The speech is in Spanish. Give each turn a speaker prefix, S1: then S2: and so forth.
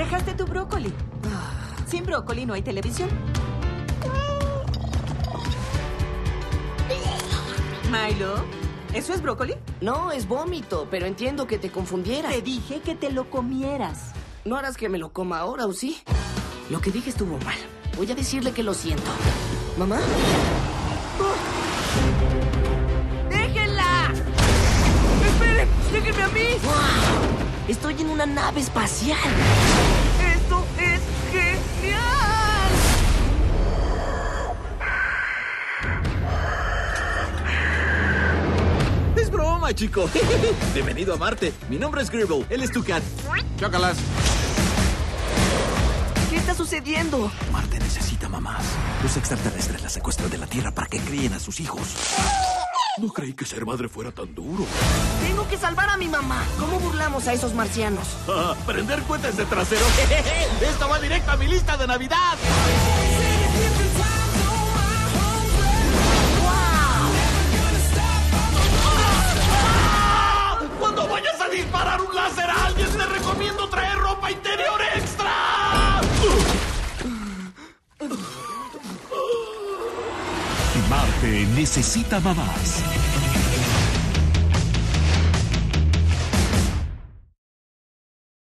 S1: Dejaste tu brócoli. Sin brócoli no hay televisión. Milo, ¿eso es brócoli?
S2: No, es vómito, pero entiendo que te confundieras.
S1: Te dije que te lo comieras.
S2: No harás que me lo coma ahora, ¿o sí? Lo que dije estuvo mal. Voy a decirle que lo siento. ¿Mamá?
S1: ¡Déjenla! ¡Esperen! ¡Déjenme a mí!
S2: Estoy en una nave espacial.
S1: ¡Esto es genial!
S3: Es broma, chico. Bienvenido a Marte. Mi nombre es Gribble. Él es tu cat.
S4: Chócalas.
S2: ¿Qué está sucediendo?
S3: Marte necesita mamás. Los extraterrestres la secuestran de la Tierra para que críen a sus hijos. No creí que ser madre fuera tan duro.
S2: Tengo que salvar a mi mamá. ¿Cómo burlamos a esos marcianos?
S3: Ah, prender cohetes de trasero. Esto va directo a mi lista de Navidad.
S5: Marte necesita mamás.